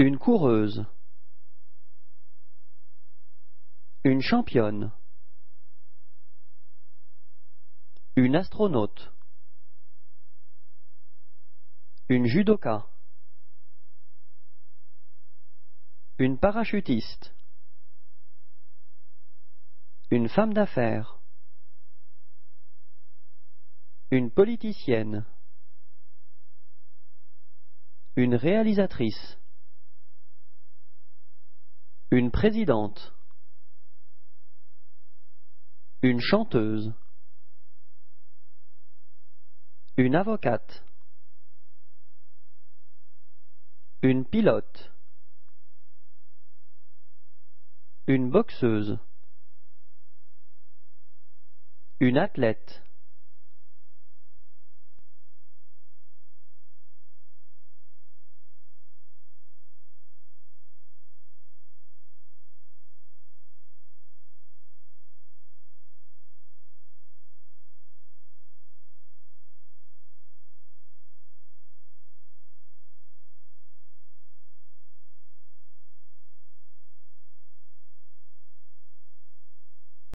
Une coureuse. Une championne. Une astronaute. Une judoka. Une parachutiste. Une femme d'affaires. Une politicienne. Une réalisatrice. Une présidente. Une chanteuse. Une avocate. Une pilote. Une boxeuse. Une athlète.